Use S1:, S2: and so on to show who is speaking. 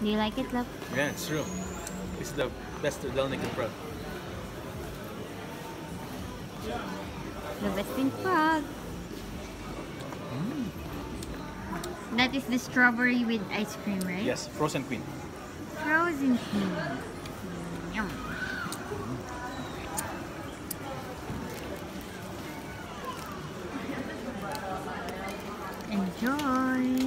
S1: Do you like it, love?
S2: Yeah, it's true. It's the best Trdelnik in Prague.
S1: The best in Prague. Mm. That is the strawberry with ice cream, right?
S2: Yes, frozen queen.
S1: Frozen queen. Yum. Mm. Enjoy.